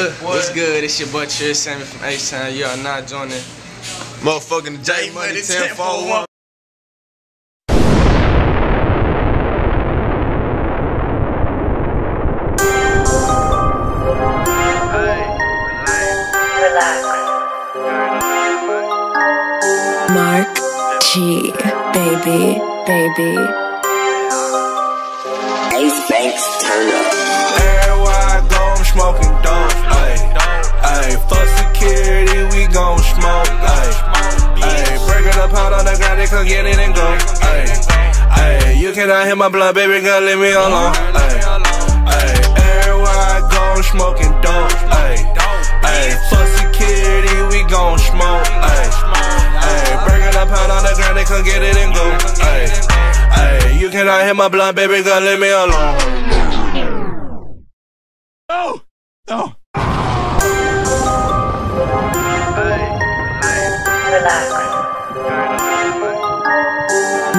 Uh, what's good? It's your boy Trill Sammy from H-Town. You are not joining motherfucking J Money 1041. Mark G, baby, baby. Ace Banks, turn up. Out on they come get it and go. Ayy, ayy, you cannot hit my blood, baby girl, leave me alone. Ayy, ayy, everywhere I go, I'm smoking dope. Ayy, ayy, fuck security, we gon' smoke. Ayy, ayy, break it up out on the ground, they come get it and go. Ayy, ayy, you cannot hit my blood, baby girl, leave me alone. No, no.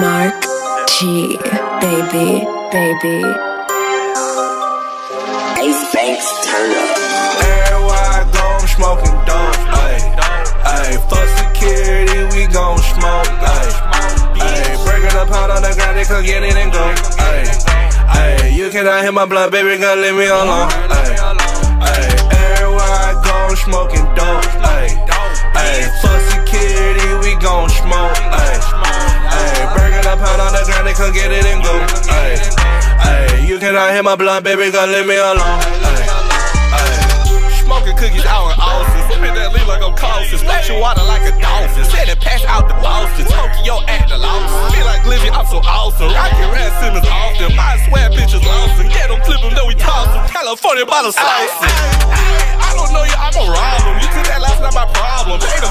Mark G, baby, baby. Ace Banks, turn up. Everywhere I go, I'm smoking dope. Ayy, ayy, fuck security, we gon' smoke. Ayy, ayy, break it up out on the ground, they come get it and go. Ayy, ayy, you cannot hit my blood, baby girl, leave me alone. Ayy, ayy, everywhere I go, I'm smoking dope. Ayy, ayy, fuck security, we gon' smoke. Come get it and go. Ayy, ayy, you cannot hit my blood, baby girl, leave me alone. Ayy, ayy. Smoking cookies out in Austin. Sipping that lean like I'm cautious. Splashing water like a dolphin. Said it pass out the Boston. Tokyo at the lost. Feel like Livy, I'm so awesome. Rockin' Red Simmons often. My swear bitches lost. And get them, flip them, then we toss them. California by the slice. I don't know you, I'm a problem. You took that last not my problem. Paid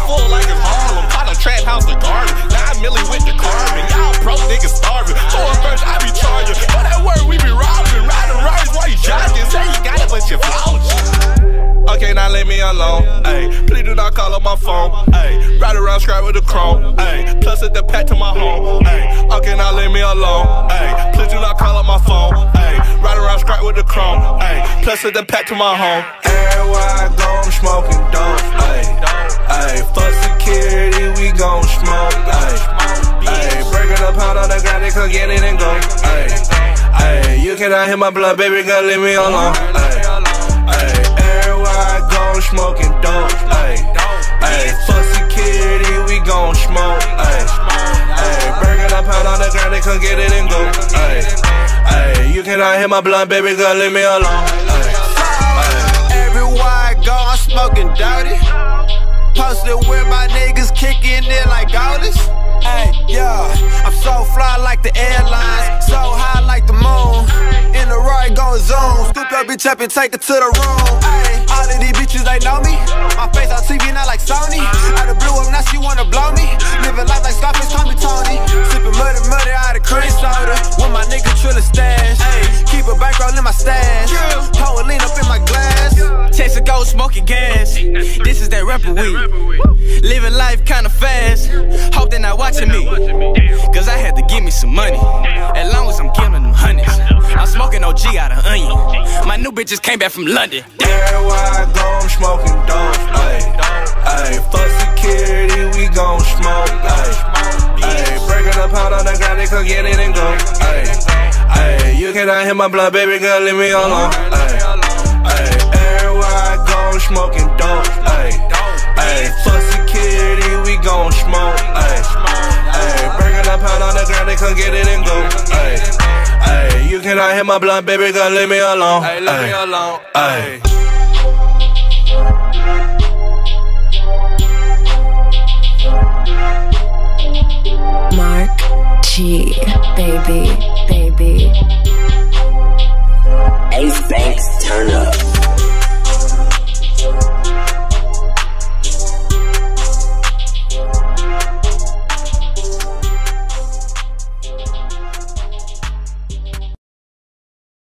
alone. Ayy, please do not call up my phone. Ayy, ride around scrap with the chrome. Ayy, plus at the pack to my home. Ayy, okay, now leave me alone. Ayy, please do not call up my phone. Ayy, ride around scrap with the chrome. Ayy, plus at the pack to my home. Everywhere I go, I'm smoking dope. Ayy, ayy, fuck security, we gon' smoke. Ayy, ayy, break it up out on the ground, they come get it and go. Ayy, ayy, you cannot hit my blood, baby girl, leave me alone. Ayy, ayy, I go, I'm smoking dope. Ayy, ayy, fuck security, we gon' smoke. Ayy, ayy, it up out on the ground, they come get it and go. Ayy, ayy, you cannot hit my blood, baby girl, leave me alone. Ayy. Everywhere I go, I'm smoking dirty. Posted where my niggas kicking it like goalies. Hey, yeah, I'm so fly like the airlines, so high like the moon. In the ride, going zoom. Scoop your bitch up and take it to the room. Ay, all of these bitches, they know me. My face on TV, not like Sony. Out of blue, up, now she wanna blow me. Living life like Scarface, call me Tony. Sipping muddy, This is that rapper weed. Living life kinda fast. Hope they're not watching me. Cause I had to give me some money. As long as I'm killing them honeys. I'm smoking OG out of onion. My new bitches came back from London. Everywhere I go, I'm smoking dope. Ayy, ayy, fuck security, we gon' smoke. Ayy, ayy, break it up out on the ground, they come get it and go. Ayy, ayy, you cannot hit my blood, baby girl, leave me alone. Ayy, ayy, everywhere I go, I'm smoking gon' smoke. Ayy, ayy, break it up out on the ground, they come get it and go. Ayy, ayy, you cannot hit my blood, baby girl, leave me alone. Hey, leave me alone. Ayy. Mark G, baby, baby. Ace Banks, turn up.